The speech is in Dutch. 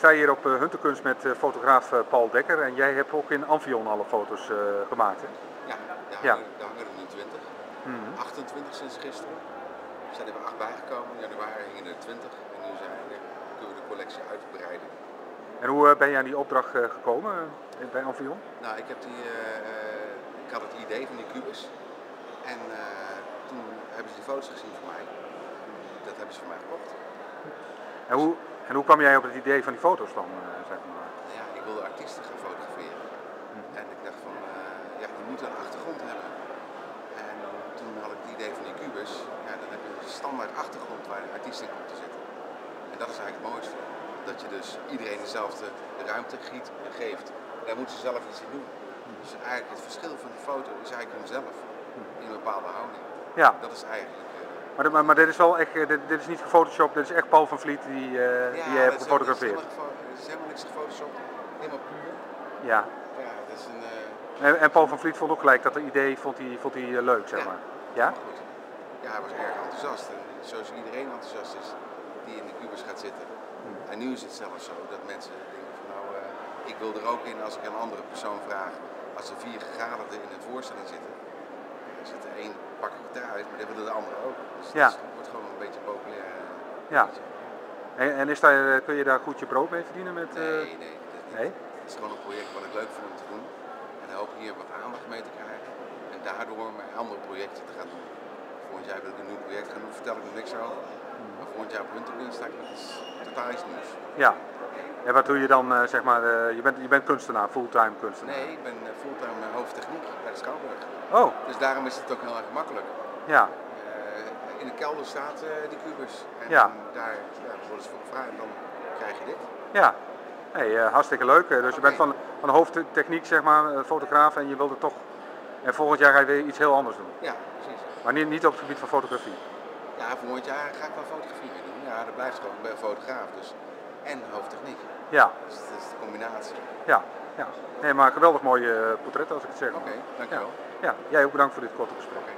sta hier op uh, Hunterkunst met uh, fotograaf uh, Paul Dekker en jij hebt ook in Amphion alle foto's gemaakt, hè? Ja, daar, ja. daar hangen er nu 20. Mm -hmm. 28 sinds gisteren. Er zijn er 8 bijgekomen. In januari hingen er 20 en nu zijn, kunnen we de collectie uitbreiden. En hoe ben je aan die opdracht gekomen bij Amphion? Nou, ik, heb die, ik had het idee van die kubus en toen hebben ze die foto's gezien van mij. Dat hebben ze van mij gekocht. En hoe, en hoe kwam jij op het idee van die foto's dan? Uh, zeg maar? Ja, ik wilde artiesten gaan fotograferen. Hm. En ik dacht van, uh, ja, je moet een achtergrond hebben. En toen had ik het idee van die kubus. Ja, dan heb je een standaard achtergrond waar een artiest in komt te zitten. En dat is eigenlijk het mooiste. Dat je dus iedereen dezelfde ruimte giet en geeft. En daar moeten ze zelf iets in doen. Hm. Dus eigenlijk het verschil van de foto is eigenlijk hunzelf. Hm. In een bepaalde houding. Ja. Dat is eigenlijk maar, maar, maar, dit is wel echt, dit, dit, is niet gefotoshopt, dit is echt Paul van Vliet die, uh, ja, die je hebt gefotografeerd. Het is helemaal niks gefotoshopt, helemaal puur. Ja. Ja, dat is een... Uh... En, en, Paul van Vliet vond ook gelijk dat het idee vond hij, vond hij uh, leuk, zeg ja. maar. Ja? Goed. Ja, hij was erg enthousiast. En zoals iedereen enthousiast is die in de kubus gaat zitten. Hmm. En nu is het zelfs zo dat mensen denken van nou, ik wil er ook in als ik een andere persoon vraag. Als er vier gegadigden in een voorstelling zitten, er zit er één pak ik eruit, maar dat willen de anderen ook. Dus ja. het wordt gewoon een beetje populair. Ja. En, en is daar, eh, kun je daar goed je brood mee verdienen? Met. Nee, nee, dat niet. nee. Het is gewoon een project wat ik leuk vind om te doen. En dan hoop ik hier wat aandacht mee te krijgen. En daardoor mijn andere projecten te gaan doen. Volgend jaar wil ik een nieuw project gaan doen, vertel ik nog niks over. Hmm. Maar volgend jaar op Hunterkunst sta ik met iets totaal iets nieuws. Ja. En wat doe je dan, uh, zeg maar, uh, je, bent, je bent kunstenaar, fulltime kunstenaar? Nee, ik ben fulltime hoofdtechniek bij de Schouwburg. Oh. Dus daarom is het ook heel erg makkelijk. Ja. In de kelder staat die kubus. En ja. daar ja, worden ze voor gevraagd en dan krijg je dit. Ja. Hey, hartstikke leuk. Dus okay. je bent van, van hoofdtechniek, zeg maar, fotograaf en je wilde toch... En volgend jaar ga je weer iets heel anders doen. Ja, precies. Maar niet, niet op het gebied van fotografie? Ja, volgend jaar ga ik wel fotografie weer doen. Ja, dat blijft gewoon. Ben fotograaf dus. En hoofdtechniek. Ja. Dus dat is de combinatie. Ja, ja. Nee, maar geweldig mooi portret als ik het zeg. Oké, okay, dankjewel. Ja. ja, jij ook bedankt voor dit korte gesprek. Okay.